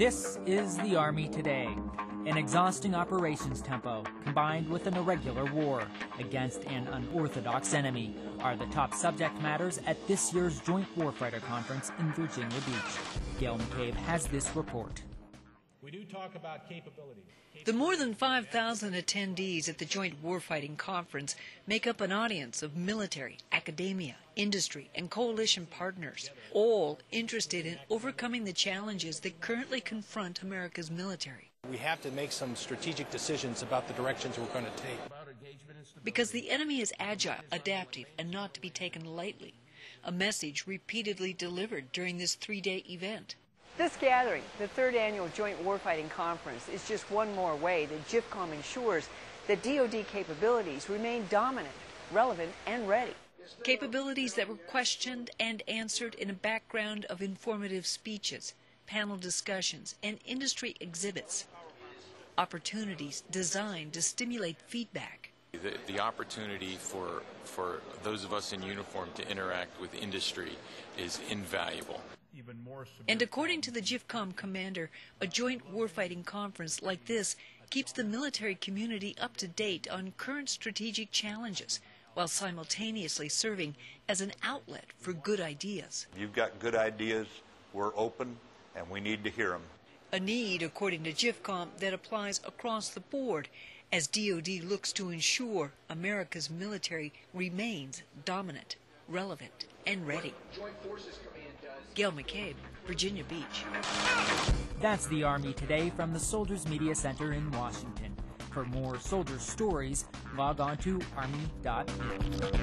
This is the Army today. An exhausting operations tempo combined with an irregular war against an unorthodox enemy are the top subject matters at this year's Joint Warfighter Conference in Virginia Beach. Gail McCabe has this report. We do talk about capability. The more than 5,000 attendees at the Joint Warfighting Conference make up an audience of military, academia, industry, and coalition partners, all interested in overcoming the challenges that currently confront America's military. We have to make some strategic decisions about the directions we're going to take. Because the enemy is agile, adaptive, and not to be taken lightly. A message repeatedly delivered during this three day event. This gathering, the third annual Joint Warfighting Conference, is just one more way that JFCOM ensures that DoD capabilities remain dominant, relevant, and ready. Capabilities that were questioned and answered in a background of informative speeches, panel discussions, and industry exhibits. Opportunities designed to stimulate feedback. The, the opportunity for, for those of us in uniform to interact with industry is invaluable. Even more, And according to the JFCOM commander, a joint warfighting conference like this keeps the military community up to date on current strategic challenges while simultaneously serving as an outlet for good ideas. You've got good ideas, we're open, and we need to hear them. A need, according to JFCOM, that applies across the board as DoD looks to ensure America's military remains dominant, relevant, and ready. Gail McCabe, Virginia Beach. That's the Army today from the Soldiers Media Center in Washington. For more soldier stories, log on to army.mil.